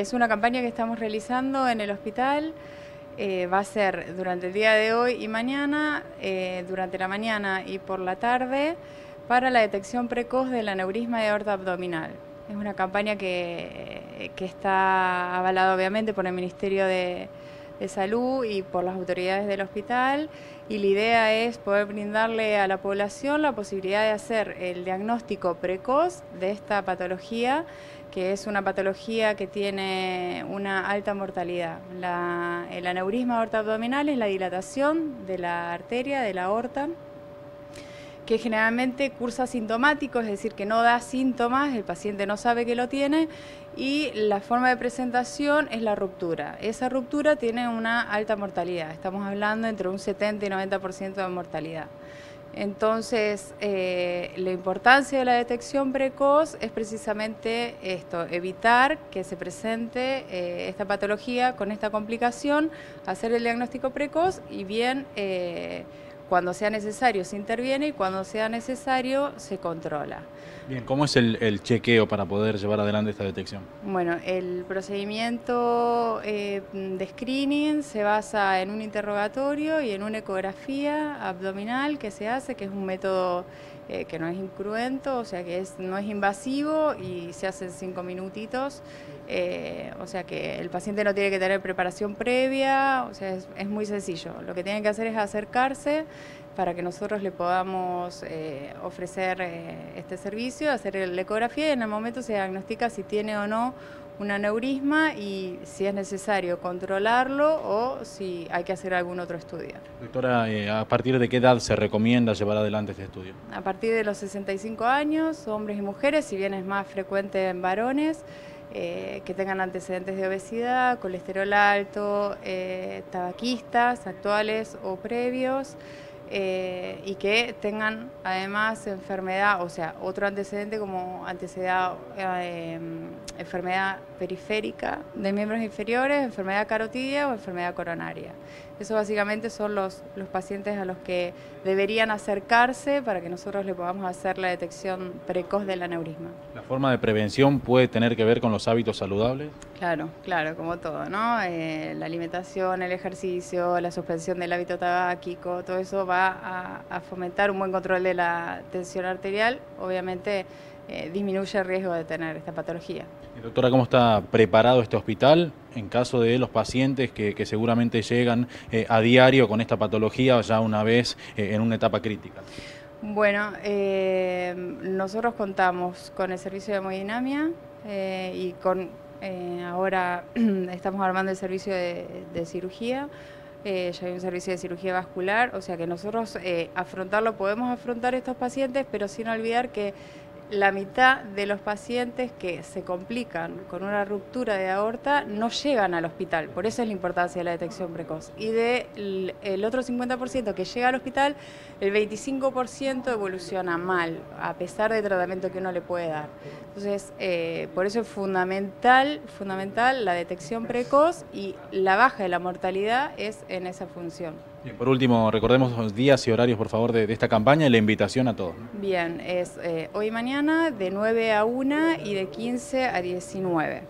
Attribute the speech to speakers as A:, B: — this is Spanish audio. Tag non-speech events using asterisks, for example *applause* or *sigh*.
A: Es una campaña que estamos realizando en el hospital. Eh, va a ser durante el día de hoy y mañana, eh, durante la mañana y por la tarde, para la detección precoz del aneurisma de aorta abdominal. Es una campaña que, que está avalada obviamente por el Ministerio de, de Salud y por las autoridades del hospital y la idea es poder brindarle a la población la posibilidad de hacer el diagnóstico precoz de esta patología que es una patología que tiene una alta mortalidad. el aneurisma aorta abdominal es la dilatación de la arteria, de la aorta, que generalmente cursa sintomático, es decir, que no da síntomas, el paciente no sabe que lo tiene, y la forma de presentación es la ruptura. Esa ruptura tiene una alta mortalidad, estamos hablando entre un 70 y 90% de mortalidad. Entonces, eh, la importancia de la detección precoz es precisamente esto, evitar que se presente eh, esta patología con esta complicación, hacer el diagnóstico precoz y bien eh, cuando sea necesario se interviene y cuando sea necesario se controla.
B: Bien, ¿cómo es el, chequeo para poder llevar adelante esta detección?
A: Bueno, el procedimiento eh, de screening se basa en un interrogatorio y en una ecografía abdominal que se hace, que es un método eh, que no es incruento, o sea que es, no es invasivo y se hace en cinco minutitos, eh, o sea que el paciente no tiene que tener preparación previa, o sea es, muy sencillo. Lo que tienen que hacer es acercarse para que nosotros le podamos eh, ofrecer este servicio, hacer la ecografía y en el momento se diagnostica si tiene o no un aneurisma y si es necesario controlarlo o si hay que hacer algún otro estudio.
B: Doctora, eh, ¿a partir de qué edad se recomienda llevar adelante este estudio?
A: A partir de los 65 años, hombres y mujeres, si bien es más frecuente en varones, eh, que tengan antecedentes de obesidad, colesterol alto, eh, tabaquistas actuales o previos. Eh, y que tengan además enfermedad, o sea, otro antecedente como antecedad, eh, enfermedad periférica de miembros inferiores, enfermedad carotidia o enfermedad coronaria. Eso básicamente son los, los pacientes a los que deberían acercarse para que nosotros le podamos hacer la detección precoz del aneurisma.
B: ¿La forma de prevención puede tener que ver con los hábitos saludables?
A: Claro, claro, como todo, ¿no? Eh, la alimentación, el ejercicio, la suspensión del hábito tabáquico, todo eso va a, fomentar un buen control de la tensión arterial, obviamente eh, disminuye el riesgo de tener esta patología.
B: doctora, ¿cómo está preparado este hospital en caso de los pacientes que, seguramente llegan eh, a diario con esta patología ya una vez en una etapa crítica?
A: Bueno, nosotros contamos con el servicio de hemodinamia y con eh, ahora *clears throat* estamos armando el servicio de, cirugía, eh, ya hay un servicio de cirugía vascular, o sea que nosotros eh, afrontarlo, podemos afrontar estos pacientes, pero sin olvidar que la mitad de los pacientes que se complican con una ruptura de aorta no llegan al hospital, por eso es la importancia de la detección precoz. Y del el otro 50% que llega al hospital, el 25% evoluciona mal, a pesar del tratamiento que uno le puede dar. Entonces, eh, por eso es fundamental, fundamental la detección precoz y la baja de la mortalidad es en esa función.
B: Por último, recordemos los días y horarios, por favor, de, esta campaña y la invitación a todos.
A: Bien, es eh, hoy y mañana de 9 a 1 y de 15 a 19.